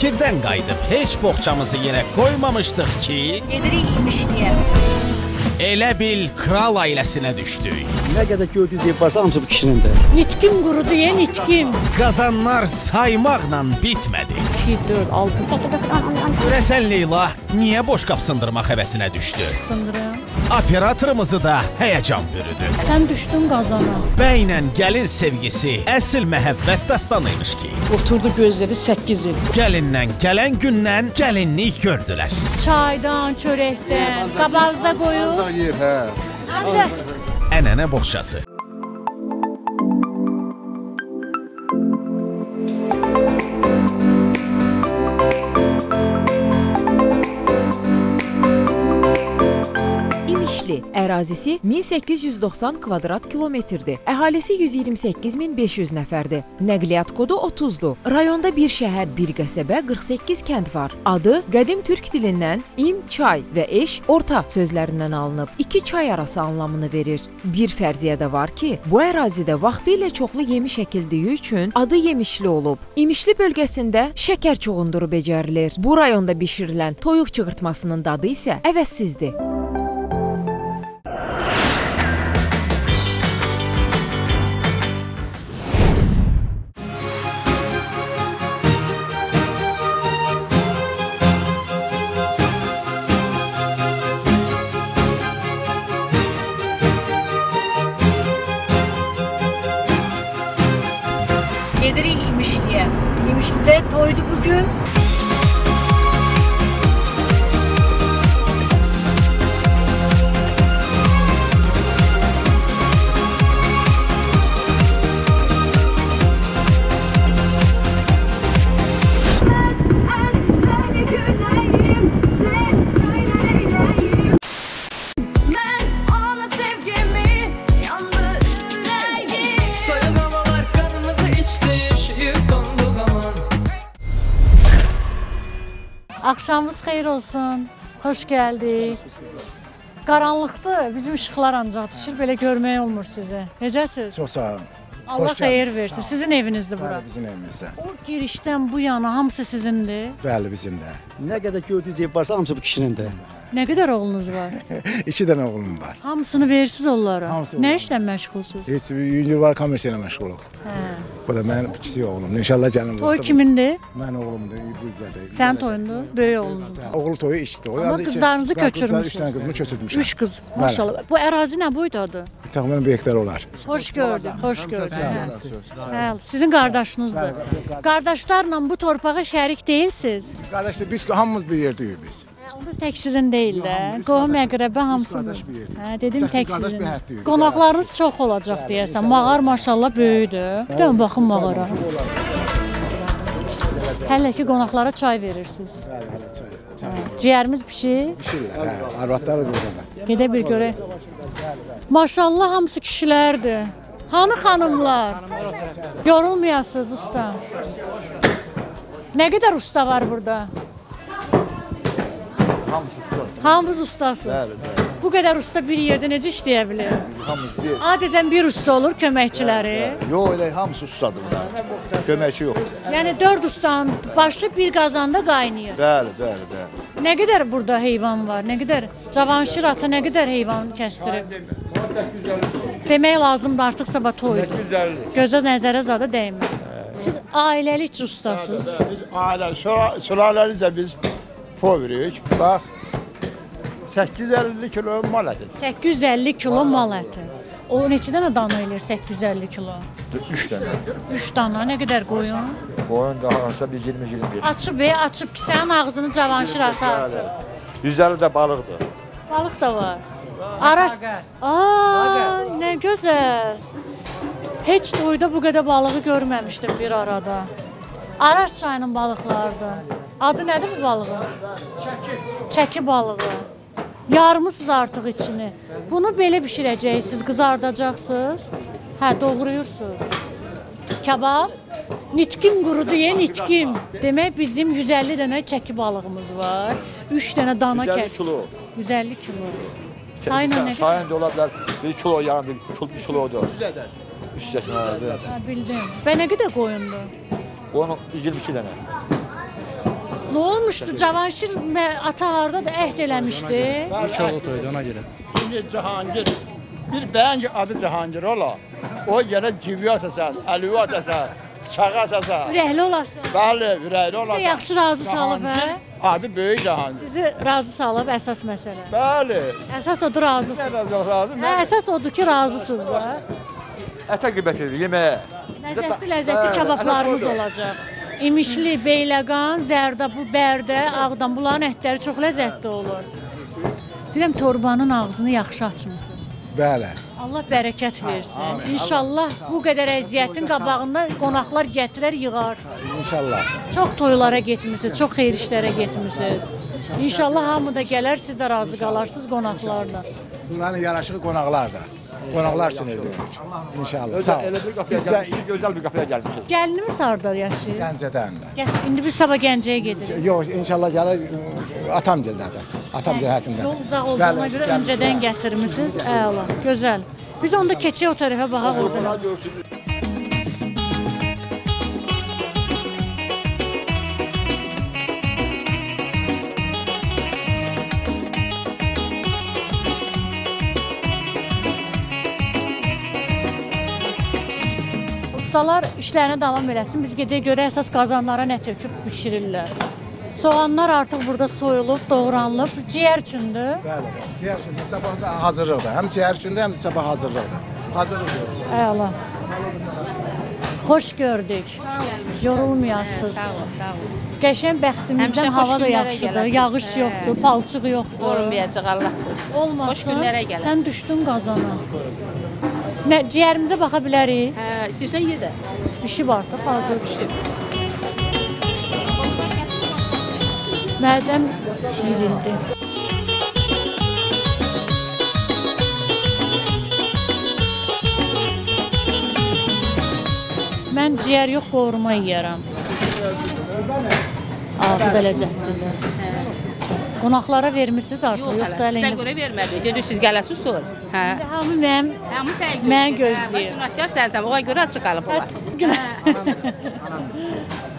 Şəmkirdən qayıdıb heç boğçamızı yerə qoymamışdıq ki, Gedirik imişliyə. elə bil kral ailəsinə düşdük. Nə qədər gördüyünüz ev varsa hamısı bu kişinindir. Nitkim qurudu ya nitkim. Qazanlar saymaqla bitmədi. 2, 4, 6, 8, Görəsən Leyla niyə boş qap sındırmaq həvəsinə düşdü? sındırım. Operatorumuzu da həyəcan bürüdü. Sən düşdün qazana. Bəylə gəlin sevgisi əsl məhəbbət dastanıymış ki, Oturdu gözləri 8 il. gəlindən gələn gündən gəlinlik gördülər. Çaydan, çörəkdən, qabağınıza qoyub. Yer, hə. Ancaq Ənənə boğçası. İmişli ərazisi 1890 kvadrat kilometrdir. Əhalisi 128500 nəfərdir. Nəqliyyat kodu 30-dur. Rayonda bir şəhər, bir qəsəbə, 48 kənd var. Adı qədim türk dilindən im çay və eş orta sözlərindən alınıb. İki çay arası anlamını verir. Bir fərziyyə də var ki, bu ərazidə vaxtilə çoxlu yemiş əkildiyi üçün adı Yemişli olub. İmişli bölgəsində şəkər çoğunduru becərilir. Bu rayonda bişirilən toyuq çığırtmasının dadı isə əvəzsizdir. İmişlidə toydu bu Axşamınız xeyir olsun. Xoş gəldik. Qaranlıqdır, bizim işıqlar ancaq düşür, belə görmək olmur sizi. Necəsiz? Çox sağ olun. Allah xoş xeyir gəldiniz. versin. Sizin evinizdir bura. Bəli, bizim evimizdə. O girişdən bu yana hamısı sizindir. Bəli, bizim də. Nə qədər gördüyünüz ev varsa hamısı bu kişinindir. Nə qədər oğlunuz var? İki dənə oğlum var. Hamısını verirsiniz onlara. Hamısı Nə işlə məşğulsuz? Heç Univar kommersiya ilə məşğuluq. Hə. Bu da mənim kiçik oğlum. İnşallah gəlim. Toy kimindir? Mənim oğlumdur, İbruzədir. Sən toyundur, böyük oğlunuz. Oğul toyu iki toy. Amma qızlarınızı köçürmüsünüz. Üç dənə qızımı köçürtmüşəm. Üç qız. Maşallah. Bu ərazi nə boydadır? Təxminən bir hektar olar. Xoş gördük, xoş gördük. Hə, sizin qardaşınızdır. Qardaşlarla bu torpağa şərik deyilsiz. Qardaşlar biz hamımız bir yerdəyik biz. Hə, Onda tək sizin deyil də. Qohum əqrəbə hamısı. qardaş bir yerdə. Hə, dedim tək sizin. Qonaqlarınız çox olacaq deyəsən. Mağar maşallah böyükdür. Dön baxın mağara. Hələ ki qonaqlara çay verirsiniz. Ciyərimiz pişir. Pişirlər. Hə, arvadları burada da. Gedə bir görək. Maşallah hamısı kişilərdir. Hanı xanımlar? Yorulmayasınız usta. Nə qədər usta var burada? Hamınız ustasınız. Bu qədər usta bir yerdə necə işləyə bilər? Adətən bir usta olur köməkçiləri. Yox elə hamısı ustadır bunlar. Köməkçi yox. Yəni 4 ustanın başı bir qazanda qaynayır. Bəli, bəli, bəli. Nə qədər burada heyvan var? Nə qədər Cavanşir ata nə qədər heyvan kəsdirib? Demək lazımdır artıq sabah toydur. Gözə nəzərə zada dəyməz. Siz ailəlik ustasınız. Biz ailə, sülaləlicə biz veririk. Bax, 850 kilo mal əti. 850 kilo mal əti. O neçə dənə dana eləyir 850 kilo? 3 dənə. 3 dana, nə qədər qoyun? Qoyun daha olsa biz 20-25. Açıb, e, açıb ki, sənin ağzını Cavanşir ata açıb. 150 də balıqdır. Balıq da var. Araş. Aa, nə gözəl. Heç toyda bu qədər balığı görməmişdim bir arada. Araş çayının balıqlarıdır. Adı nədir bu balığın? Çəki. Çəki balığı. Yarmısınız artıq içini. Bunu belə bişirəcəksiniz, qızardacaqsınız. Hə, doğrayırsınız. Kebab. Nitkim qurudu, ye nitkim. Demək bizim 150 dənə çəki balığımız var. 3 dənə dana 150 kəs. kilo. 150 kilo. Sayla nə qədər? Sayın da ola bilər 1 kilo yarım, 1 kilo, 1 kilodur. 300 nədir? Hə, bildim. Və nə qədər qoyundu? Qoyun 22 dənə. Nə olmuşdu? Cavanşir ata harda da əhd eləmişdi. İlk oğlu toydu ona görə. Şimdi Cahangir bir bəyin adı Cahangir ola. O gələ civya səsə, əliva səsə, bıçağa səsə. Ürəkli olasın. Bəli, ürəkli ola. Sizi yaxşı razı salıb, hə? Adı böyük Cahangir. Sizi razı salıb əsas məsələ. Bəli. Əsas odur razısınız. Nə lazım lazım? Hə, əsas odur ki, razısınız da. Ətə qibət edir, yeməyə. Ləzzətli ləzzətli kabablarımız olacaq. İmişli, Beyləqan, Zərdabı, Bərdə, Ağdam bunların ətləri çox ləzzətli olur. Deyirəm torbanın ağzını yaxşı açmısınız. Bəli. Allah bərəkət versin. İnşallah bu qədər əziyyətin qabağında qonaqlar gətirər, yığarsın. İnşallah. Çox toylara getmisiniz, çox xeyir işlərə getmisiniz. İnşallah hamı da gələr, siz də razı qalarsınız qonaqlarla. Bunların yaraşığı qonaqlar da. Qonaqlar üçün edirik. İnşallah. Sağ ol. Elə bir qapıya Biz də gəlmişik, gözəl bir qapıya gəlmişik. Gəlinimiz harda yaşayır? Gəncədən. Gətir, indi biz sabah Gəncəyə gedirik. Yox, inşallah gəlir atam gildədir. Atam cəhətindən. Yol uzaq olduğuna görə öncədən gətirmisiniz. Əla, gözəl. Biz onda keçək o tərəfə baxaq orada. Ustalar işlərinə davam eləsin. Biz gedək görək əsas qazanlara nə töküb bişirirlər. Soğanlar artıq burada soyulub, doğranılıb. Ciyər üçündür. Bəli. Ciyər üçün sabah da hazırlıqdır. Həm ciyər üçün də, həm də sabah hazırlıqdır. Hazırlıq. Əla. Xoş gördük. Yorulmayasınız. Sağ olun, sağ olun. Qəşəng bəxtimizdən Həmişə hava da yaxşıdır. Yağış Hə. yoxdur, palçıq yoxdur. Olmayacaq Allah qorusun. Olmasa Xoş günlərə gələr. sən düşdün qazana. Nə ciyərimizə baxa bilərik? Hə, istəyirsən ye də. Bişib artıq hazır bişib. Mədəm siyrildi. Mən ciyər yox, qovurma yeyərəm. Bu da ləzzətlidir. Qonaqlara vermisiniz artıq, Yox yoxsa elə Sizə indi? görə vermədik. Dedik siz gələsiniz sonra. Hə. Hamı mənim Hamı sən Mən gözləyirəm. Günahkar sənsən. Ona görə açıq qalıb onlar. Gördük.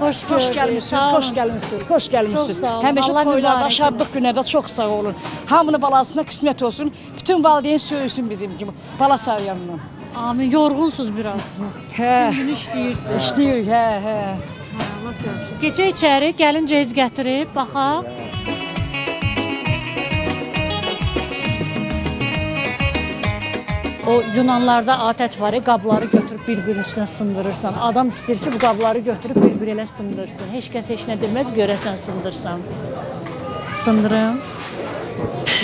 Xoş gəlmisiniz, xoş gəlmisiniz, Çox gəlmisiniz. Həmişə Allah toylarda, şadlıq günlərdə çox sağ olun. Hamının balasına qismət olsun. Bütün valideyn söyüsün bizim kimi. Bala sarıyanından. Amin. Yorğunsuz biraz. Hə. Gün işləyirsiniz. İşləyirik, hə, hə. Gecə içəri gəlin ceyiz gətirib baxaq. O Yunanlarda adət var, qabları götürüb bir-birinin üstünə sındırırsan. Adam istəyir ki, bu qabları götürüb bir-biri ilə sındırsın. Heç kəs heç nə deməz, görəsən sındırsan. Sındırım.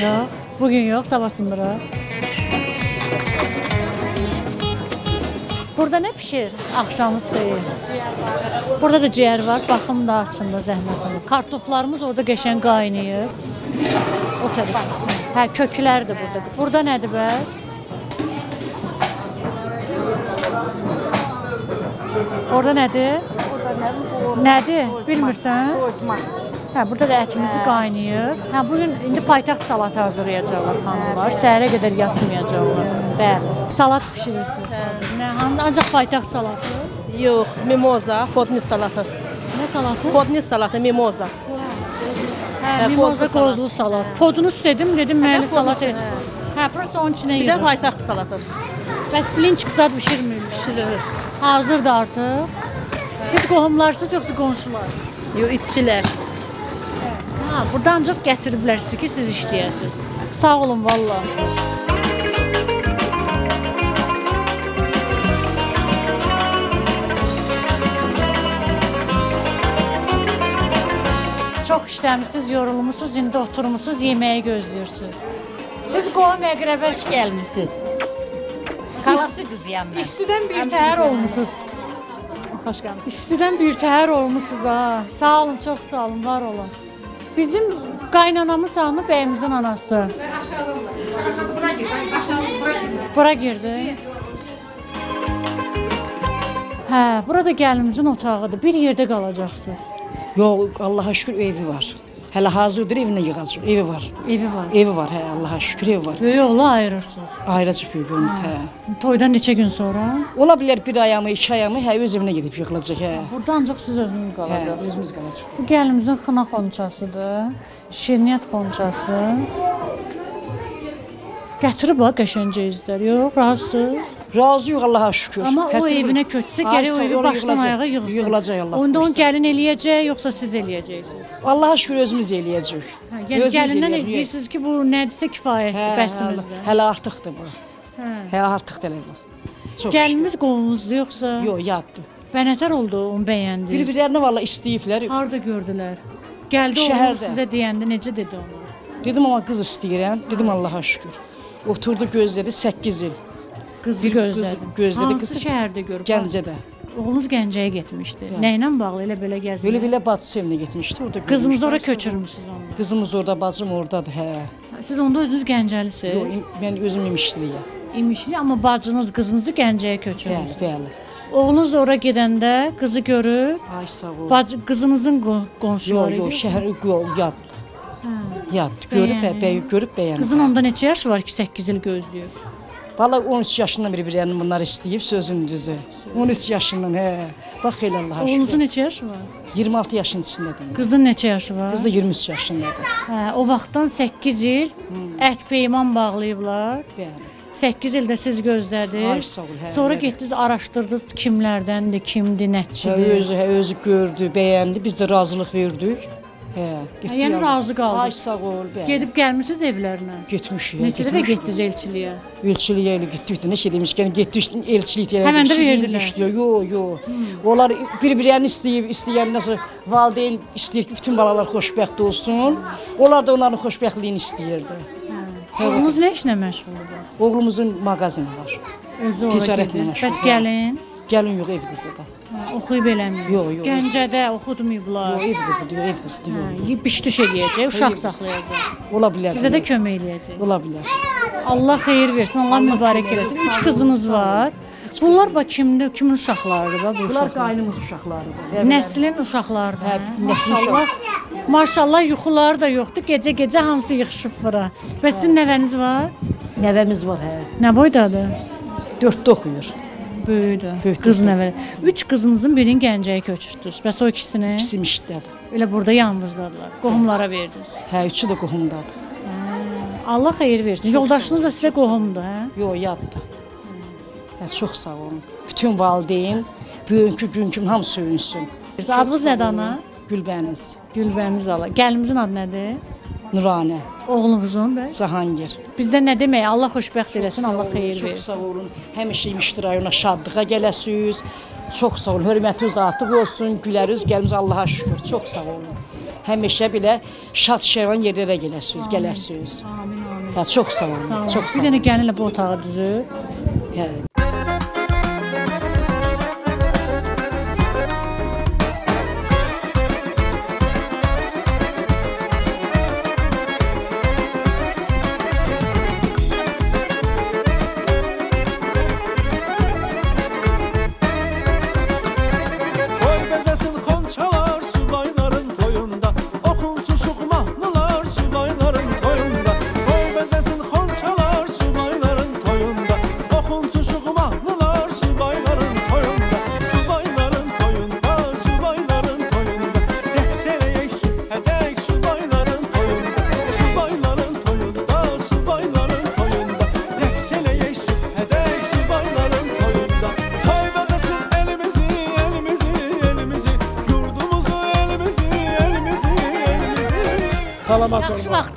Yox, bugün yox, sabah sındırım. Burada nə pişir? Axşamınız xeyir. Burada da ciyər var. Baxım da açında zəhmətin. Kartoflarımız orada qəşəng qaynayır. O tərəf. Hə, köklər də burada. Burada nədir bə? Orada nədir? Nədir? Bilmirsən? Hə, burada da ətimizi qaynayır. Hə, bu gün indi paytaxt salatı hazırlayacaqlar xanımlar. Səhərə qədər yatmayacaqlar. Bəli. Salat bişirirsiniz hazır. Nə, ancaq paytaxt salatı. Yox, mimoza, podnis salatı. Nə salatı? Podnis salatı, mimoza. Hə, mimoza qozlu salat. Podunuz dedim, dedim müəllif salat et. Hə, prosta onun içinə yığırsınız. paytaxt salatı. Bəs bilinç zad bişirmir. Pişirilir. Hazırdır artıq. Siz qohumlarsınız yoxsa qonşular? Yox, itçilər. Ha, burada ancaq gətiriblər sizi ki, siz işləyəsiniz. Sağ olun valla. Çox işləmisiniz, yorulmusunuz, indi oturmusunuz, yeməyi gözləyirsiniz. Siz qohum əqrəbəs gəlmisiniz. Xalası qızıyam mən. İstidən bir təhər olmusunuz. Xoş gəlmisiniz. İstidən bir təhər olmusunuz ha. Sağ olun, çox sağ olun, var olun. Bizim qaynanamız hanı bəyimizin anası. Bura girdi. Hə, burada gəlinimizin otağıdır. Bir yerdə qalacaqsınız. Yox, Allaha şükür evi var. Hələ hazırdır evinə yığacaq. Evi var. Evi var. Evi var, hə, Allaha şükür evi var. Böyük oğlu ayırırsınız. Ayrıca böyüyümüz, hə. Toydan neçə gün sonra? Ola bilər bir ayamı, iki ayamı, hə, öz evinə gedib yığılacaq, hə. Burada ancaq siz özünüz Hə, qalacaqsınız. özümüz qalacaq. Bu gəlinimizin xına xonçasıdır. Şirniyyat xonçası. Gətirib ha qəşəngcə izlər. Yox, razısınız? Razıyıq Allaha şükür. Amma o Hətta evinə köçsə gərək o evi başdan ayağa yığsın. Yığılacaq Allah. Onda qoysun. gəlin eləyəcək, yoxsa siz eləyəcəksiniz? Allaha şükür özümüz eləyəcəyik. Hə, yəni Özümüz gəlindən eləyəcəyik. deyirsiniz ki, bu nədirsə kifayətdir Hə, bəsimizdə. Hələ artıqdır bu. Hə. Hə, artıqdır elə bu. Çox Gəlinimiz qovunuzdu yoxsa? şükür. Yox, yaddır. Bənətər oldu, onu bəyəndiniz. Bir-birlərini valla istəyiblər. Harda gördülər? Gəldi oğlunuz Şəhərdə. sizə deyəndə necə dedi onu? Dedim amma qız istəyirəm. Dedim Allaha şükür. Oturdu gözlədi 8 il. Qızı gözlədim. gözlədi, Hansı qızı- şəhərdə görüb? Gəncədə. Oğlunuz Gəncəyə getmişdi. Nə ilə bağlı elə belə gəzdi? Belə-belə bacısı evinə getmişdi. Orada Qızınızı ora köçürmüsünüz onu. Qızımız orada, bacım oradadır, hə. Siz onda özünüz Gəncəlisiniz. Yox, mən özüm imişliyəm. İmişli amma bacınız qızınızı Gəncəyə köçürmüş. Bəli, bəli. Oğlunuz ora gedəndə qızı görüb, Ay sağ ol. bacı qızınızın qo- qonşuları Yox, yox, şəhər yox, yaddır. Yaddır. Görüb, Bəyənib. bəy, görüb bəyənib. Qızın onda neçə yaşı var ki, 8 il gözləyir? Valla 13 yaşından bir-birlərini bunlar istəyib sözün düzü. 13 yaşından, hə. Bax elə Oğlunuzun şükür. neçə yaşı var? 26 yaşın içindədir. Qızın neçə yaşı var? Qız da 23 yaşındadır. Hə, o vaxtdan 8 il əhd peyman bağlayıblar. Bəli. 8 ildə siz gözlədiniz. Hə, Sonra getdiniz, araşdırdınız kimlərdəndir, kimdir, Hə, nəticədir. özü, hə, özü gördü, bəyəndi. Biz də razılıq verdik. Hə, getdik. yəni yanına. razı qaldınız. Ay sağ ol, bəli. Gedib gəlmisiniz evlərinə. getmişik. Neçə dəfə getdiniz elçiliyə? Elçiliyə elə getdik də, nə şey demişkən getdik elçilikdə. Həmən də verdilər. Yo, yo. Onlar bir-birini istəyib, istəyən nəsə valideyn istəyir ki, bütün balalar xoşbəxt olsun. Onlar da onların xoşbəxtliyini istəyirdi. Oğlunuz nə işlə məşğuldur? Oğlumuzun mağazini var. Özü Ticarətlə məşğul. Bəs gəlin, Gəlin yox ev qızıdır. hə, oxuyub eləmir. Yox, yox. Gəncədə oxutmayıblar. Yox ev qızıdır, ev qızıdır. Yox. Hə, biş-düş eləyəcək, uşaq saxlayacaq. Ola bilər. Sizə də kömək eləyəcək. ola bilər. Allah xeyir versin, Allah mübarək eləsin. Üç qızınız var. Bunlar bax kimdir, kimin uşaqlarıdır bax bu Bunlar uşaqlar? qaynımız uşaqlarıdır. Nəslin uşaqlarıdır. Hə, Hə, nəslin maşallah. Maşallah yuxuları da yoxdur. Gecə-gecə hamısı yığışıb bura. Bəs sizin nəvəniz var? Nəvəmiz var, hə. Nə boydadır? 4-də oxuyur. Böyüdür. Böyük Qız qızdır. nəvə. Üç qızınızın birini Gəncəyə köçürtdünüz. Bəs o ikisini İkisi işdədir. elə burada yalnızdadılar. Qohumlara verdiniz. Hə, üçü də qohumdadır. Allah xeyir versin. Yoldaşınız da sizə qohumdur, hə? Yox, yaddır. Hə, çox sağ olun. Bütün valideyn bugünkü gün kimi hamı söyünsün. Adınız nədir ana? Gülbəniz, Gülbəniz ala. Gəlinimizin adı nədir? Nuranə, Oğlunuzun bəs? Cahangir. Bizdə nə demək? Allah xoşbəxt eləsin, Allah xeyir Çox versin. sağ olun. Həmişə İmişli rayona şadlığa gələsiniz. Çox sağ olun. Hörmətiniz artıq olsun. Güləriniz gəlimiz Allaha şükür. Çox sağ olun. Həmişə belə şad şəvan yerlərə gələsiniz, gələsiniz. Amin, amin. Hə, çox sağ olun. Sağ olun. Çox sağ Bir olun. dənə gəlinlə bu otağı düzür. Hə.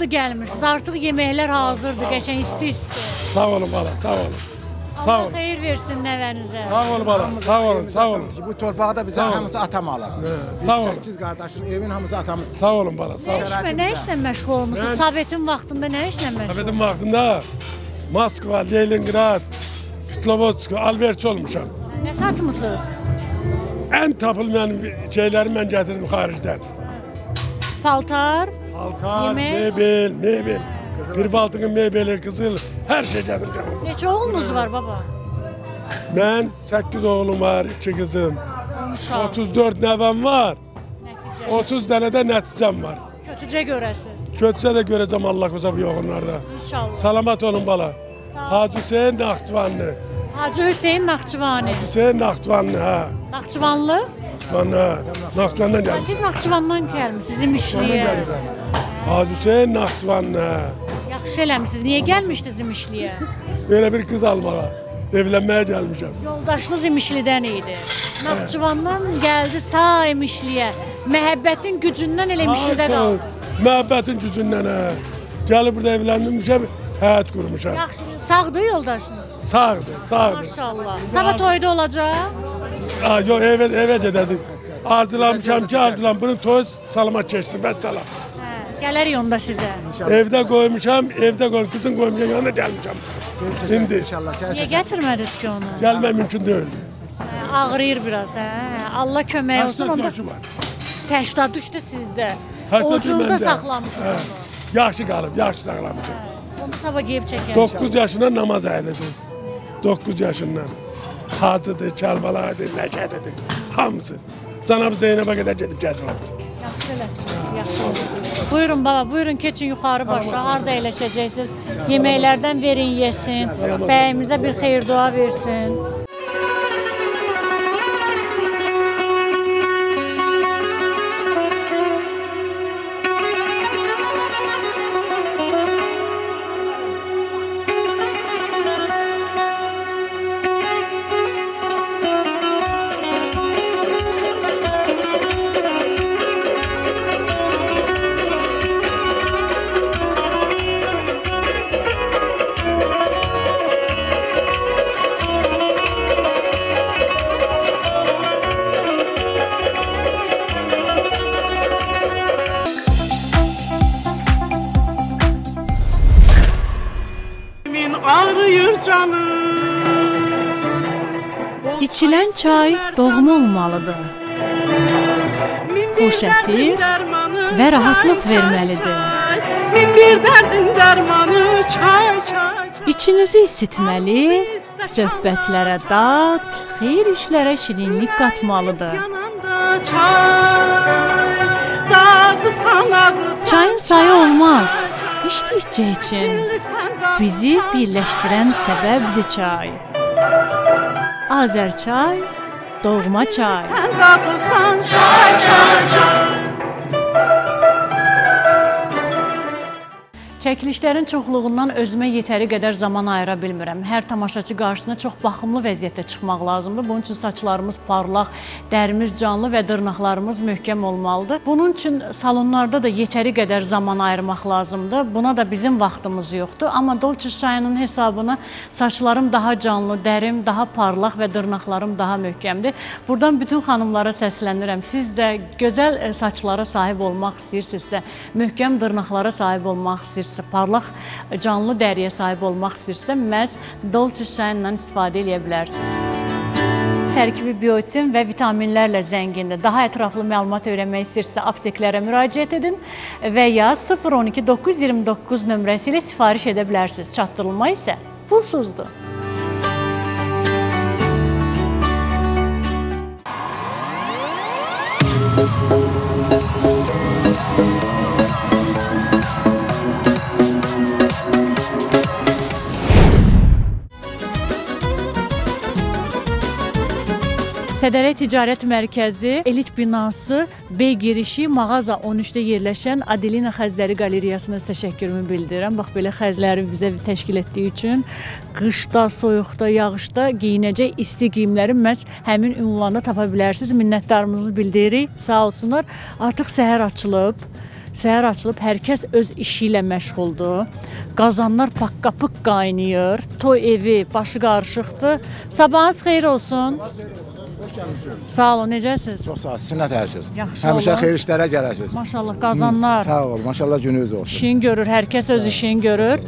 Vaxtı gəlmirsiniz. Artıq yeməklər hazırdır, qəşəng isti-isti. Sağ olun bala, sağ olun. Sağ Allah olun. xeyir versin nəvənizə. Sağ ol bala, sağ olun, sağ olun. Bu torpaqda bizə hamısı atam alıb. sağ ol. 8 qardaşın evin hamısı atamız. Sağ olun bala, sağ Nə olun. işlə, nə işlə məşğul olmusunuz? Sovetin vaxtında nə işlə məşğul? Sovetin vaxtında Moskva, Leningrad, Slovodsk, Alberç olmuşam. Nə satmısınız? Ən tapılmayan şeyləri mən gətirdim xaricdən. Paltar, Altar, Yemək? mebel, mebel. Bir baltığın mebeli, qızıl, hər şey gətirdim. neçə oğlunuz var baba? Mən 8 oğlum var, 2 qızım. Uşaq. 34 nəvəm var. Nəticə. 30 dənə də nəticəm var. Kötücə görəsiz. Kötüsə də görəcəm Allah qoza bu yoğunlarda. İnşallah. Salamat olun bala. Sağ ol. Hacı Hüseyin Naxçıvanlı. Hacı Hüseyn Naxçıvani. Hüseyin Naxçıvanlı ha. Naxçıvanlı? Naxçıvanlı ha. Naxçıvandan Ha, gəlmiş. Siz Naxçıvandan gəlmisiniz İmişliyə. Hacı Hüseyin Naxçıvanlı. Yaxşı eləmisiniz. Niyə gəlmişdiniz İmişliyə? Böyle bir kız almağa. Evlenmeye gelmişim. Yoldaşınız İmişlidən idi. Naxçıvandan gəldiniz ta İmişliyə. Məhəbbətin gücündən elə İmişlidə qaldınız. Məhəbbətin gücündən ha. Gəlib burada evlənmişəm, həyat qurmuşam. Yaxşı. Sağdır yoldaşınız? Sağdır, sağdır. Maşallah. Sabah toyda olacaq. Ha, yo eve eve gedədik. Arzulamışam ki, arzulam bunun toyu salamat keçsin, vəssalam. Hə, gələrik onda sizə. Evdə qoymuşam, evdə qoy, qızın qoymuşam, yanına gəlmişəm. İndi İnşallah sen Niyə gətirmədiniz ki onu? gəlmək mümkün deyildi. Hə, ağrıyır biraz, hə. Allah kömək olsun. 80 Onda. 80 düşdü sizdə. 80 Ocunuza məndə. saxlamısınız Hə, onu. Yaxşı qalıb, yaxşı sağlamışam. Onu sabah geyib çəkərik. 9 yaşından namaz əylədi. 9 yaşından. Hacıdır, Kərbalaydır, Məşədidir. Hamısı. Cənab Zeynəbə qədər gedib gətirmişəm. Yaxşı elədiniz, yaxşı olmusunuz. Buyurun baba, buyurun keçin yuxarı başa. Harda əyləşəcəksiniz? Yeməklərdən verin yesin. Bəyimizə bir xeyir dua versin. Ətir və rahatlıq verməlidir. Min bir dərdin dərmanı çay çay İçinizi isitməli, söhbətlərə dad, xeyir işlərə şirinlik qatmalıdır. Çayın sayı olmaz. İçdikcə için. Bizi birləşdirən səbəbdir çay. Azərçay, doğma çay. Sen dadılsan çay çay çay Çəkilişlərin çoxluğundan özümə yetəri qədər zaman ayıra bilmirəm. Hər tamaşaçı qarşısına çox baxımlı vəziyyətdə çıxmaq lazımdır. Bunun üçün saçlarımız parlaq, dərimiz canlı və dırnaqlarımız möhkəm olmalıdır. Bunun üçün salonlarda da yetəri qədər zaman ayırmaq lazımdır. Buna da bizim vaxtımız yoxdur. Amma Dolce Shine'ın hesabına saçlarım daha canlı, dərim daha parlaq və dırnaqlarım daha möhkəmdir. Buradan bütün xanımlara səslənirəm. Siz də gözəl e, saçlara sahib olmaq istəyirsinizsə, möhkəm dırnaqlara sahib olmaq istəyirsinizsə, parlaq e, canlı dəriyə sahib olmaq istəyirsinizsə, məhz Dolce Shine-dan istifadə edə bilərsiniz. Tərkibi biotin və vitaminlərlə zəngindir. Daha ətraflı məlumat öyrənmək istəyirsə, apteklərə müraciət edin və ya 012 929 nömrəsi ilə sifariş edə bilərsiniz. Çatdırılma isə pulsuzdur. Sədərək Ticarət Mərkəzi, elit binası, B girişi, mağaza 13-də yerləşən Adelina Xəzləri qalereyasına təşəkkürümü bildirirəm. Bax belə xəzləri bizə təşkil etdiyi üçün qışda, soyuqda, yağışda geyinəcək isti geyimləri məhz həmin ünvanda tapa bilərsiniz. Minnətdarlığımızı bildiririk. Sağ olsunlar. Artıq səhər açılıb. Səhər açılıb, hər kəs öz işi ilə məşğuldur. Qazanlar pakka-pık qaynayır. Toy evi başı qarışıqdır. Sabahınız xeyir olsun. Hoş gəlmisiniz. Sağ olun, necəsiniz? Çox sağ ol. Siz nətərsiniz? Yaxşı Həmişə olun. xeyir işlərə gələsiniz. Maşallah qazanlar. Sağ ol. Maşallah gününüz olsun. İşin görür, hər kəs öz işini görür.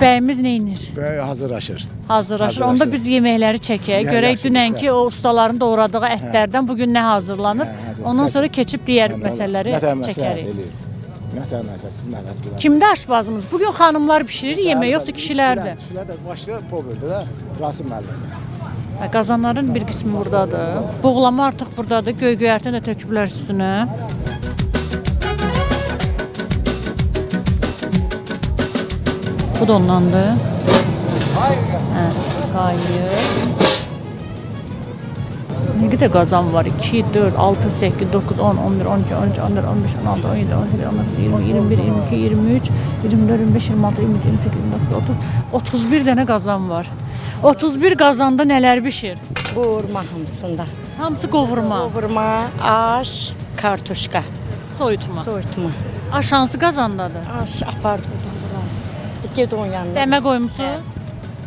Bəyimiz nə edir? Bəy hazırlaşır. Hazırlaşır. Hazırlaşır. Onda biz yeməkləri çəkək. Görək yaxşı, dünənki o ustaların doğradığı ətlərdən bu gün nə hazırlanır. hazır. Ondan sonra keçib digər məsələləri çəkərik. siz. Kimdə aşbazımız? Bu gün xanımlar bişirir yemək, yoxsa kişilərdir? Kişilər də başda poberdə də Rasim müəllim. Qazanların bir qismi burdadır. Buğlama artıq burdadır. Göy-göyərtə də töküblər üstünə. Bu da ondandır. Hə, qayıq. Nə qədər qazan var? 2, 4, 6, 8, 9, 10, 11, 12, 13, 14, 15, 16, 17, 18, 19, 20, 21, 22, 23, 24, 25, 26, 27, 28, 29, 30. 31 dənə qazan var. 31 qazanda nələr bişir? Qovurma hamısında. Hamısı qovurma. Qovurma, aş, kartuşka. Soyutma. Soyutma. Aş hansı qazandadır? Aş apardı buradan. Ged onun yanına. Dəmə qoymusunuz?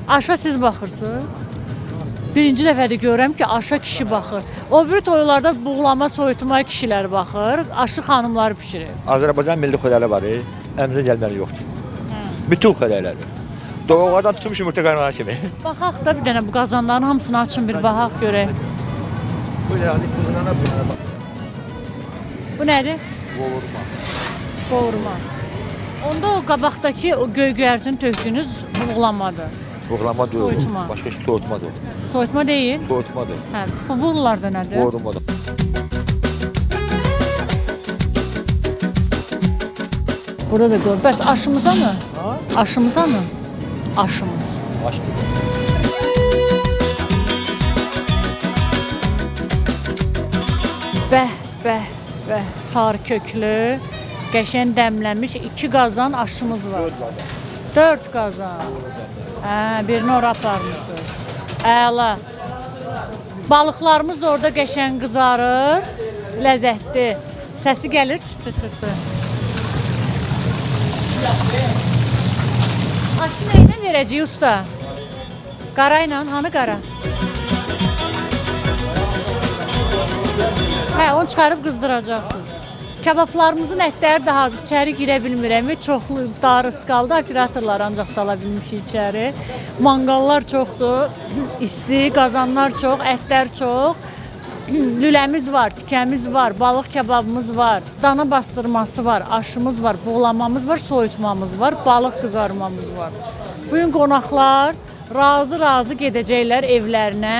Aşa siz baxırsınız? Birinci dəfədir görürəm ki, aşa kişi baxır. O bir toylarda buğlama, soyutma kişilər baxır, aşı xanımlar bişirir. Azərbaycan milli xörəli var, e, əmzə gəlməli yoxdur. Bütün xörəkləri. Doğadan tutmuş yumurta qaynana kimi. Baxaq da bir dənə bu qazanların hamısını açın bir baxaq görək. Bu nədir? Qovurma. Qovurma. Onda o qabaqdakı o göy-göyərtin tökdüyünüz buğlamadır. Buğlama deyil. Soyutma. Başqa şey soyutmadır. Soyutma deyil. Soyutmadır. Hə, bu buğlar da nədir? Qovurmadır. Burada da gör. Bəs aşımıza mı? Aşımıza mı? Aşımız. Baş. Bəh, bəh, bəh. Sarı köklü, qəşən dəmlənmiş iki qazan aşımız var. 4 qazan. Hə, birini ora aparmısınız. Əla. Balıqlarımız da orada qəşəng qızarır. Ləzzətli. Səsi gəlir çıtı-çıtı. Aşı nə ilə verəcəyik usta? Qara ilə, hanı qara? Hə, onu çıxarıb qızdıracaqsınız. Kabablarımızın ətləri də hazır, içəri girə bilmirəm. Çoxlu darıs qaldı, operatorlar ancaq sala bilmişik içəri. Manqallar çoxdur, isti, qazanlar çox, ətlər çox. Lüləmiz var, tikəmiz var, balıq kababımız var, dana bastırması var, aşımız var, buğlamamız var, soyutmamız var, balıq qızarmamız var. Bu gün qonaqlar razı-razı gedəcəklər evlərinə.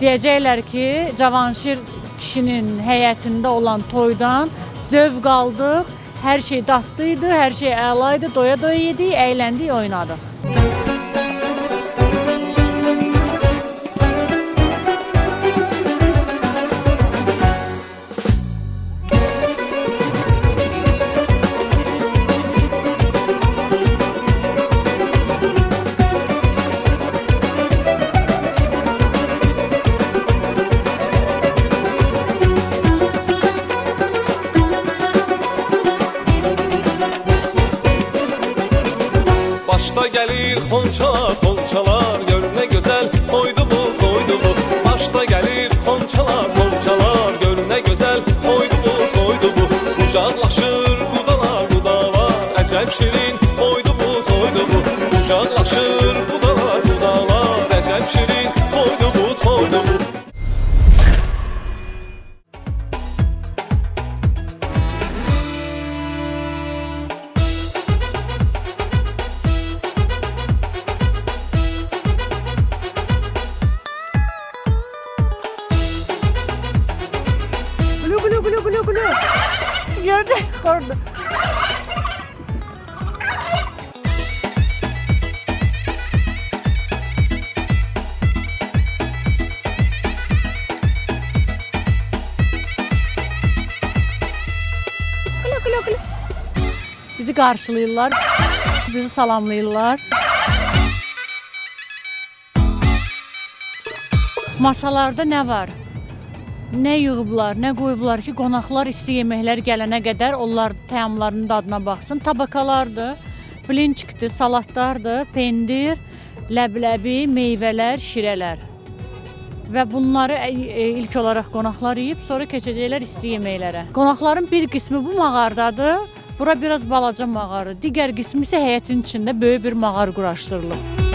Deyəcəklər ki, Cavanşir kişinin həyətində olan toydan zövq aldıq. Hər şey dadlı idi, hər şey əla idi, doya-doya yedik, əyləndik, oynadıq. hemşire qarşılayırlar. Bizi salamlayırlar. Masalarda nə var? Nə yığıblar, nə qoyublar ki, qonaqlar isti yeməklər gələnə qədər onlar təamlarının dadına baxsın. Tabakalardır, blinçikdir, salatlardır, pendir, ləbləbi, meyvələr, şirələr. Və bunları e, e, ilk olaraq qonaqlar yeyib, sonra keçəcəklər isti yeməklərə. Qonaqların bir qismi bu mağardadır. Bura biraz balaca mağarı. Digər qismi isə həyətin içində böyük bir mağar quraşdırılıb.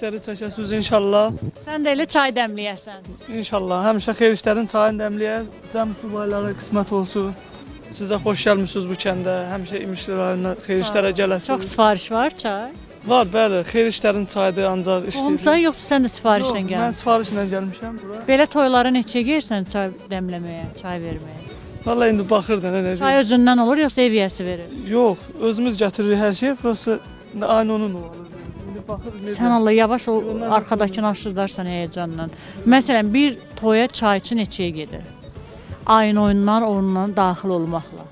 İşləri çəkəsiniz inşallah. Sən də elə çay dəmləyəsən. İnşallah həmişə xeyir işlərin çayını dəmləyə, cəm subaylara qismət olsun. Sizə xoş gəlmisiniz bu kəndə. Həmişə İmişli rayonuna xeyir işlərə gələsiniz. Çox sifariş var çay. Var, bəli. Xeyir işlərin çayıdır ancaq Olmusan işləyir. yoxsa sən də sifarişlə Yox, Mən sifarişlə gəlmişəm bura. Belə toylara neçə gəlirsən çay dəmləməyə, çay verməyə? Valla indi baxırdı nə Çay necə. özündən olur yoxsa ev yiyəsi verir? Yox, özümüz gətiririk hər şeyi, prosta aynı onun olur. Baxır necə. Sən Allah yavaş o arxadakını aşırdarsan heyecanla. Məsələn, bir toya çayçı neçəyə gedir? Ayın oyunlar onunla daxil olmaqla.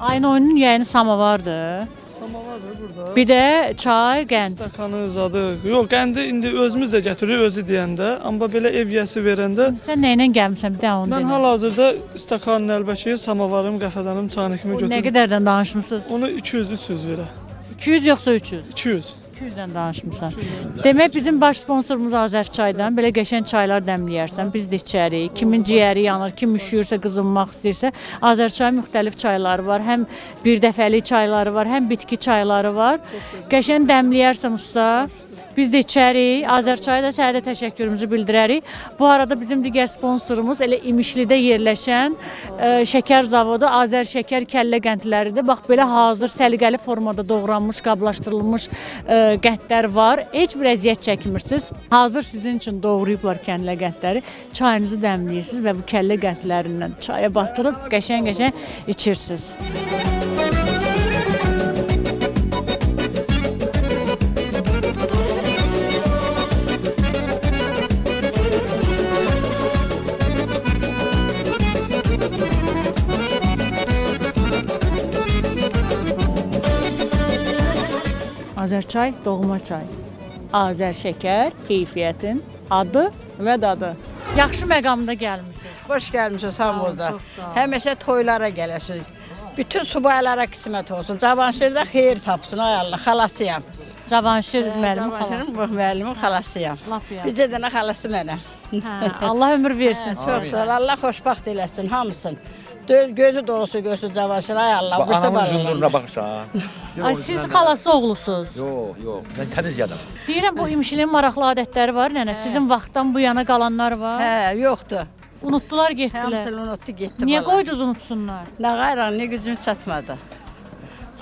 Ayın oyunun yayını samavardır. Samavardır burada. Bir də çay, qənd. Stakanı, zadı. Yox, qəndi indi özümüz də gətiririk özü deyəndə, amma belə ev yiyəsi verəndə Sən nə ilə gəlmisən? Bir də onu mən hal-hazırda stakan, nəlbəki, samavarım, qəfədanım, çanakımı O Nə götürürəm. qədərdən danışmısınız? Onu 200-300 verə. 200 yoxsa 300? 200. 200-dən danışmısan. Demək bizim baş sponsorumuz Azərçaydan belə qəşəng çaylar dəmləyərsən. Biz də içərik. Kimin ciyəri yanır, kim üşüyürsə, qızınmaq istəyirsə, Azərçayın müxtəlif çayları var. Həm bir dəfəlik çayları var, həm bitki çayları var. Qəşəng dəmləyərsən usta. Biz də içərik. Azərçaya da sənə də təşəkkürümüzü bildirərik. Bu arada bizim digər sponsorumuz elə İmişlidə yerləşən ə, şəkər zavodu Azər Şəkər kəllə qəndləridir. Bax belə hazır səliqəli formada doğranmış, qablaşdırılmış ə, qəndlər var. Heç bir əziyyət çəkmirsiniz. Hazır sizin üçün doğrayıblar kəllə qəndləri. Çayınızı dəmləyirsiniz və bu kəllə qəndlərindən çaya batırıb qəşəng-qəşəng içirsiniz. Azərçay doğma çay. Azər şəkər, keyfiyyətin adı və dadı. Yaxşı məqamda gəlmisiniz. Xoş olun, hamınıza. Həmişə toylara gələsiniz. Bütün subaylara qismət olsun. Cavanşirdə xeyir tapsın ay Allah. Xalasıyam. Cavanşir müəllim Cavanşirin xalası. bu müəllimin xalasıyam. Bircə dənə xalası mənəm. Hə, Allah ömür versin. Çox sağ ol. Allah xoşbaxt eləsin hamısın. Gözü dolusu görsün Cavanşir ay Allah. Bax, Bursa Anamın zündürünə balalarına. baxırsan. Ay siz xalası oğlusunuz. Yox, yox. Mən təmiz adam. Deyirəm bu imşilin maraqlı adətləri var nənə. Sizin vaxtdan bu yana qalanlar var. Hə, yoxdur. Unutdular, getdilər. Hamısını unutdu, getdi. Niyə bala. qoydunuz unutsunlar? Nə qayran, nə gücün çatmadı.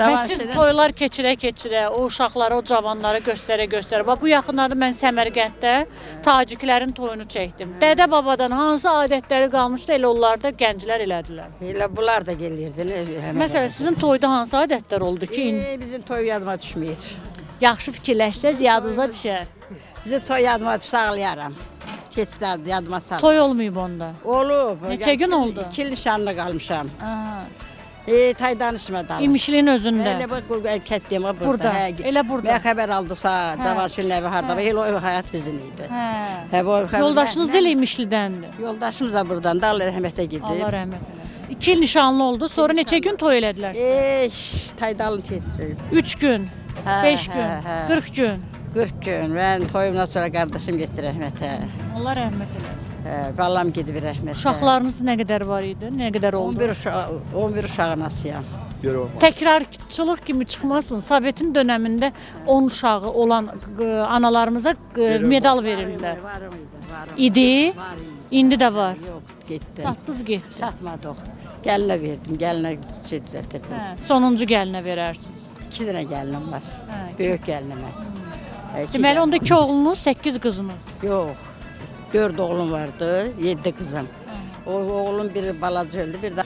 Və siz toylar keçirə-keçirə, o uşaqları, o cavanları göstərə-göstərə. Bax bu yaxınlarda mən Səmərqənddə taciklərin toyunu çəkdim. Dədə babadan hansı adətləri qalmışdı, elə onlar da gənclər elədilər. Elə bunlar da gəlirdi. həmən- Məsələn, sizin toyda hansı adətlər oldu ki, Ey, bizim toy yadıma düşməyir. yaxşı fikirləşsəz yadınıza düşər. Bizim toy yadıma düşsə ağlayaram. Keçdə yadıma sal. Toy olmayıb onda. Olub. Neçə gün oldu? İki nişanlı qalmışam. Aha. E, tay danışmadan. İmişlin özündə. Elə bu kətdiyim burada. Burada, hə, elə burada. Mən xəbər aldısa. Cavanşirin evi harda və elə o ev həyat bizim idi. Hə. Hə, bu xəbər- Yoldaşınız da elə İmişlidəndir. Yoldaşımız da buradan da Allah rəhmətə gedib. Allah rəhmət eləsin. 2 il nişanlı oldu. Sonra neçə gün toy elədilər? Ey, taydalın keçir. 3 gün, Hə, 5 hə, gün, hə. 40 gün. 40 gün. Mən toyumdan sonra qardaşım getdi rəhmətə. Allah rəhmət eləsin. Balam gedib rəhmətə. Uşaqlarınız nə qədər var idi? Nə qədər oldu? 11 uşaq 11 uşaq anasıyam. Təkrarçılıq kimi çıxmasın. Sovetin dövründə 10 uşağı olan ə, analarımıza ə, medal verirlər. İdi. İndi də var. Yox, getdi. Satdınız getdi. Satmadıq. Gəlinə verdim, gəlinə şey düzəltdirdim. Hə, sonuncu gəlinə verərsiniz. İki dənə gəlinim var. Hə, Böyük gəlinimə. Deməli onda 2 oğlunuz, 8 qızınız. Yox. 4 oğlum vardı, 7 qızım. O oğlum biri balaca öldü, bir də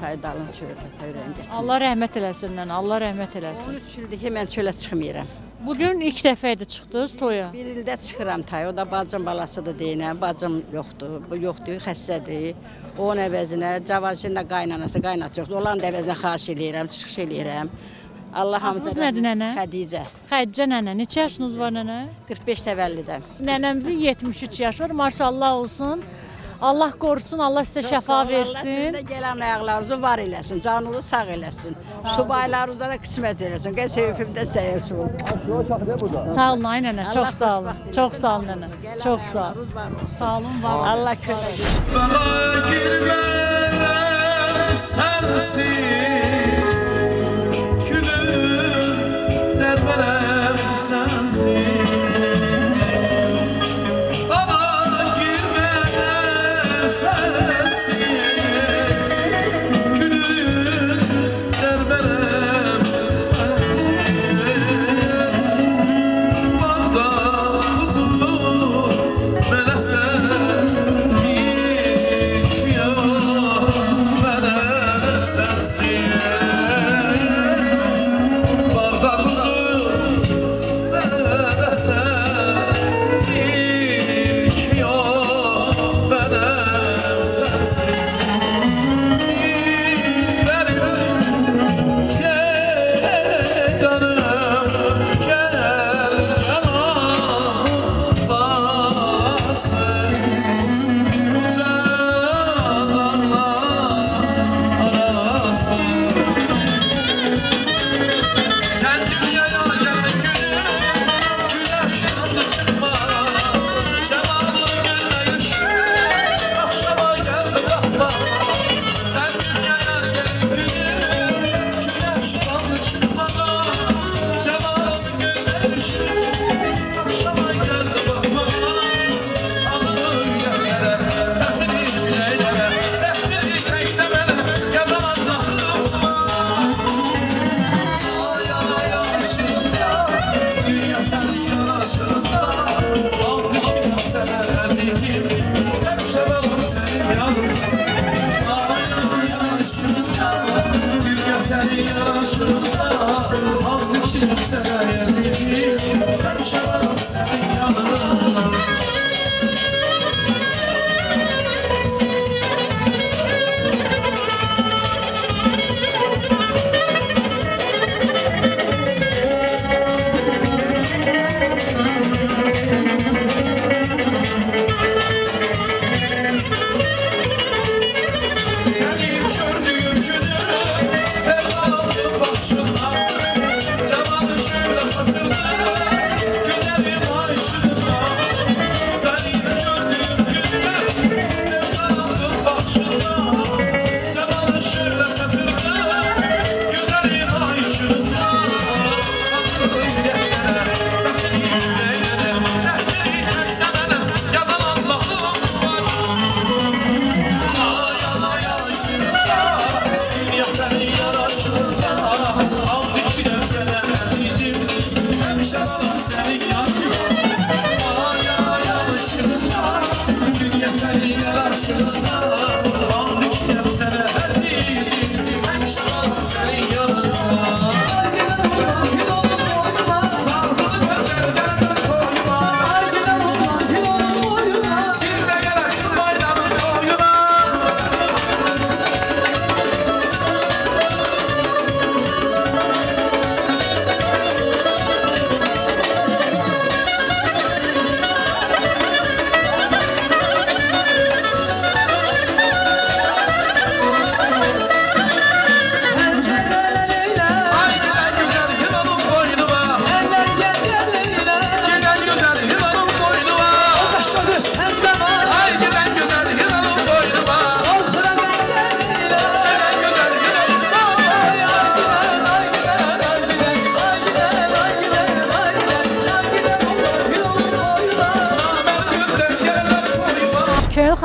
Taydalın çölə, öyrən getdi. Allah rəhmət eləsin nənə, Allah rəhmət eləsin. 13 ildir ki, mən çölə çıxmıram. Bu gün ilk dəfə idi çıxdınız toya. Bir ildə çıxıram tay. O da bacım balasıdır deyinəm. Bacım yoxdur. Bu yoxdur, xəstədir. Onun əvəzinə Cavanşirin də qaynanası, qaynatı yoxdur. Onların da əvəzinə xahiş eləyirəm, çıxış eləyirəm. Allah hamıza Adınız nədir nənə? Xədicə. Xədicə nənə, neçə yaşınız var nənə? 45 təvəllüdəm. Nənəmizin 73 yaşı var, maşallah olsun. Allah qorusun, Allah sizə şəfa versin. sizdə gələn ayaqlarınızı var eləsin, canınızı sağ eləsin. Subaylarınıza da qismət eləsin. Gəl sevimdə səyirsin. Sağ olun ay nənə, çox sağ olun. Çox sağ olun nənə. Çox sağ olun. Sağ olun, var olun. Allah kömək sensiz Gülüm dermanım ederim sensin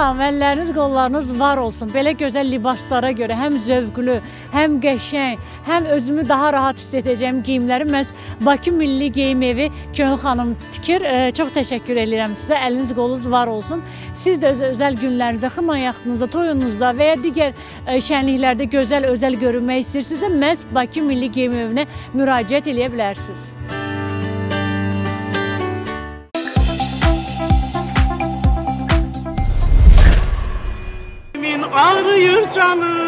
Xanım, əlləriniz, qollarınız var olsun. Belə gözəl libaslara görə həm zövqlü, həm qəşəng, həm özümü daha rahat hiss edəcəyim geyimləri məhz Bakı Milli Geyim Evi Köynə xanım tikir. E, çox təşəkkür edirəm sizə. Əliniz, qolunuz var olsun. Siz də öz özəl günlərinizdə, xına yaxtınızda, toyunuzda və ya digər e, şənliklərdə gözəl, özəl görünmək istəyirsinizsə, məhz Bakı Milli Geyim Evinə müraciət edə bilərsiniz. Min ağrıyır canım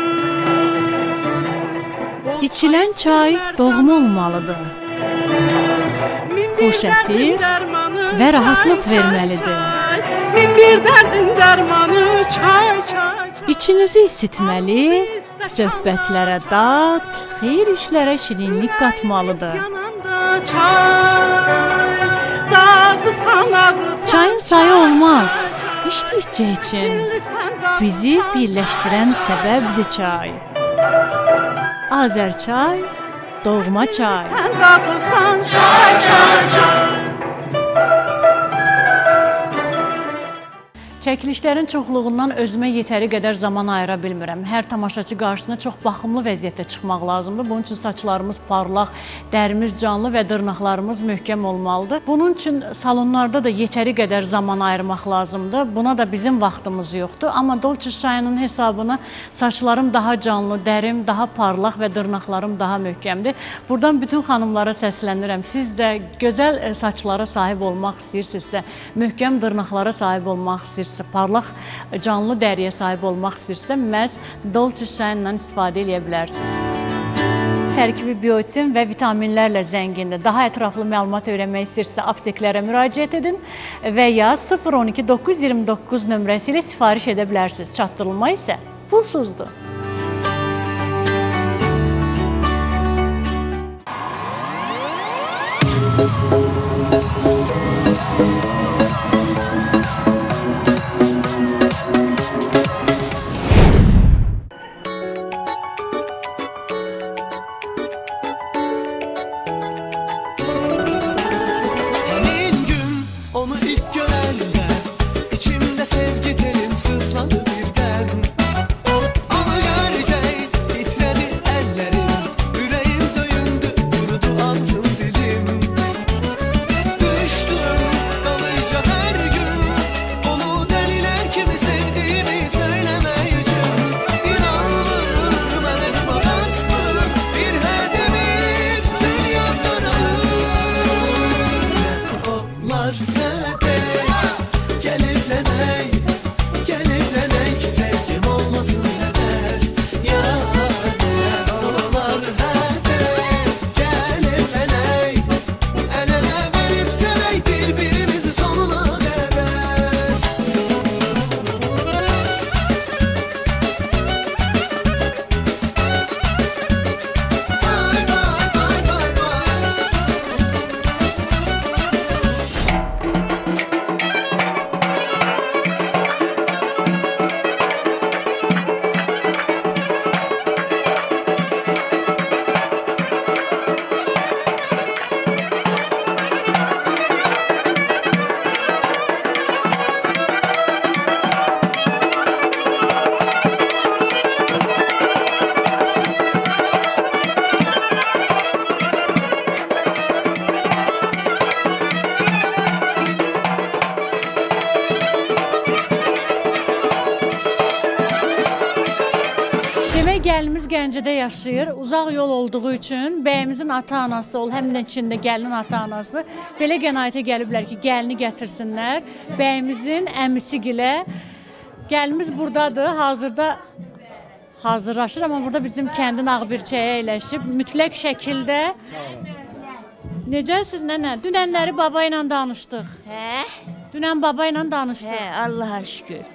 İçilən çay doğma olmalıdır. Xoş ətir və rahatlıq verməlidir. Min bir dərdin dərmanı çay çay İçinizi isitməli, söhbətlərə dad, xeyir işlərə şirinlik qatmalıdır. çay Çayın sayı olmaz. İçdikcə için. Bizi birləşdirən səbəbdir çay. Azərçay, doğma çay. Sen dadılsan çay çay çay Çəkilişlərin çoxluğundan özümə yetəri qədər zaman ayıra bilmirəm. Hər tamaşaçı qarşısına çox baxımlı vəziyyətdə çıxmaq lazımdır. Bunun üçün saçlarımız parlaq, dərimiz canlı və dırnaqlarımız möhkəm olmalıdır. Bunun üçün salonlarda da yetəri qədər zaman ayırmaq lazımdır. Buna da bizim vaxtımız yoxdur. Amma Dolce Shine'ın hesabına saçlarım daha canlı, dərim daha parlaq və dırnaqlarım daha möhkəmdir. Buradan bütün xanımlara səslənirəm. Siz də gözəl e, saçlara sahib olmaq istəyirsinizsə, möhkəm dırnaqlara sahib olmaq istəyirsinizsə, parlaq e, canlı dəriyə sahib olmaq istəyirsinizsə, məhz Dolce Shine-dan istifadə edə bilərsiniz. Tərkibi biotin və vitaminlərlə zəngindir. Daha ətraflı məlumat öyrənmək istəyirsə, apteklərə müraciət edin və ya 012 929 nömrəsi ilə sifariş edə bilərsiniz. Çatdırılma isə pulsuzdur. Hamin Gəncədə yaşayır. Uzaq yol olduğu üçün bəyimizin ata-anası ol, həm də içində gəlinin ata-anası belə qənaətə gəliblər ki, gəlini gətirsinlər. Bəyimizin əmisi gilə gəlinimiz burdadır. Hazırda hazırlaşır, amma burada bizim kəndin Ağbirçəyə əyləşib mütləq şəkildə Necəsiz nənə? Dünənləri baba ilə danışdıq. Hə? Dünən baba ilə danışdıq. Hə, Allaha şükür.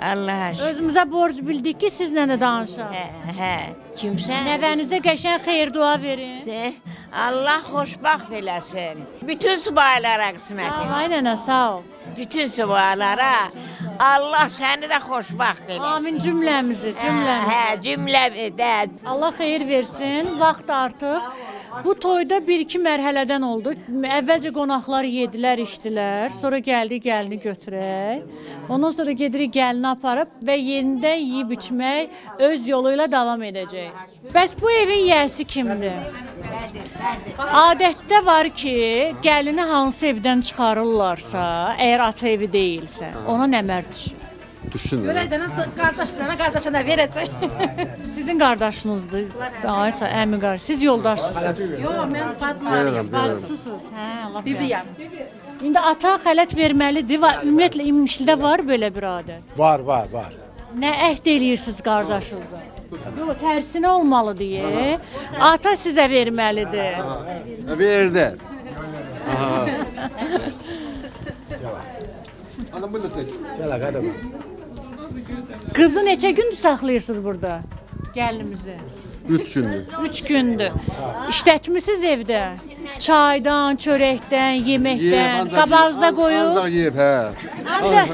Allaha şükür. Özümüzə borc bildik ki, sizlə də danışaq. Hə, hə. Kimsən? Nəvənizə qəşəng xeyir dua verin. Sən- Allah xoşbaxt eləsin. Bütün subaylara qismət ol, ay nənə, sağ ol. Bütün subaylara Allah səni də xoşbaxt eləsin. Amin cümləmizi, cümləmizi. Hə, hə cümlədə. Allah xeyir versin. Vaxt artıq. Bu toyda bir-iki mərhələdən oldu. Əvvəlcə qonaqlar yedilər, içdilər. Sonra gəldik gəlini götürək. Ondan sonra gedirik gəlini aparıb və yenidən yeyib içmək öz yolu ilə davam edəcək. Bəs bu evin yiyəsi kimdir? Adətdə var ki, gəlini hansı evdən çıxarırlarsa, əgər ata evi deyilsə, ona nə mərd düşür? Düşsün. Görəydənə qardaşlarına, qardaşına verəcək. Sizin qardaşınızdır. Aysa əmi qardaş. Siz yoldaşsınız. Yox, mən verirəm. Bacısısınız. Hə, Allah Bibiyəm. İndi ata xələt verməlidir və ümumiyyətlə imişlidə var belə bir adət. Var, var, var. Nə əhd eləyirsiniz qardaşınızla? Yox, tərsinə olmalı deyə. Ata sizə verməlidir. Verdi. Aha. Anam bunu çək. Gəl qədəm. Qızı neçə gündür saxlayırsınız burada? Gəlinimizi. Üç gündür. 3 gündür. İşlətmisiniz evdə? Çaydan, çörəkdən, yeməkdən, qabağınıza qoyub. Ancaq yeyib, hə. Ancaq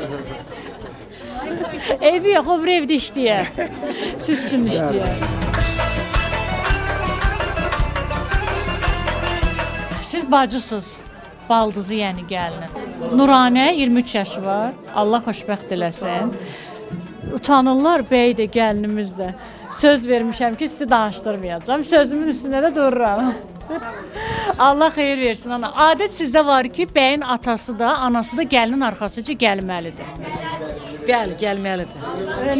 evi yox, o evdə işləyər. Siz üçün işləyər. Siz bacısınız. baldızı yəni gəlinin. Nuranə 23 yaşı var. Allah xoşbəxt eləsin. Utanırlar bəy də gəlinimiz də. Söz vermişəm ki, sizi danışdırmayacağam. Sözümün üstündə də dururam. Allah xeyir versin ana. Adət sizdə var ki, bəyin atası da, anası da gəlinin arxasıca gəlməlidir. Bəli, gəlməlidir.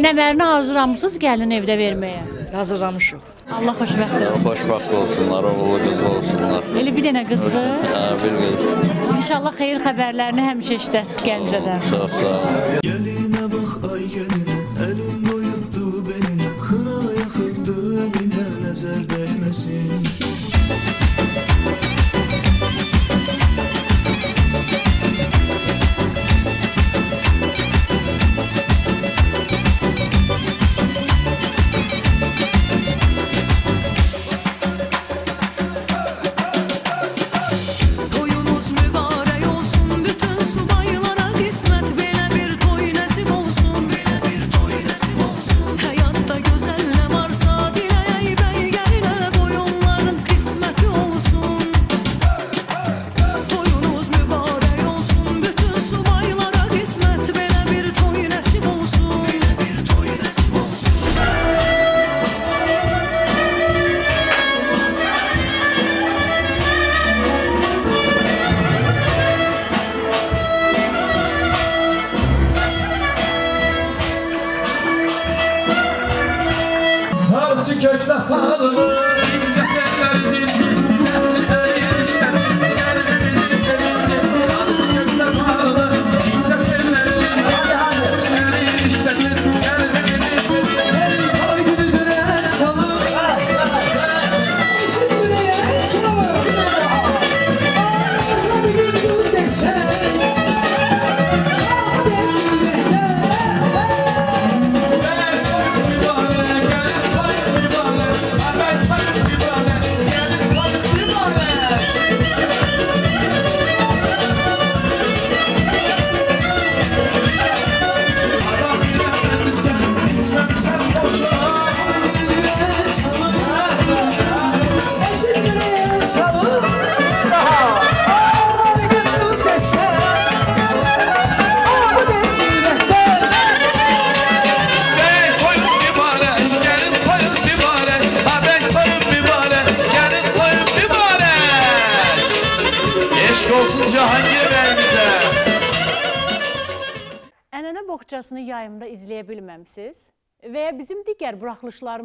Nəmərini hazırlamısınız gəlin evdə verməyə? Hazırlamışıq. Allah xoşbəxt eləsin. Xoşbəxt olsunlar, oğlu qız olsunlar. Elə bir dənə qızdır. Hə, bir qız. İnşallah xeyir xəbərlərini həmişə eşidəsiz Gəncədən. Çox sağ olun. Geline bak ay geline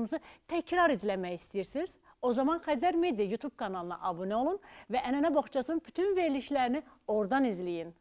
buraxılışlarımızı təkrar izləmək istəyirsiniz? O zaman Xəzər Media YouTube kanalına abunə olun və Ənənə boğçasının bütün verilişlərini oradan izləyin.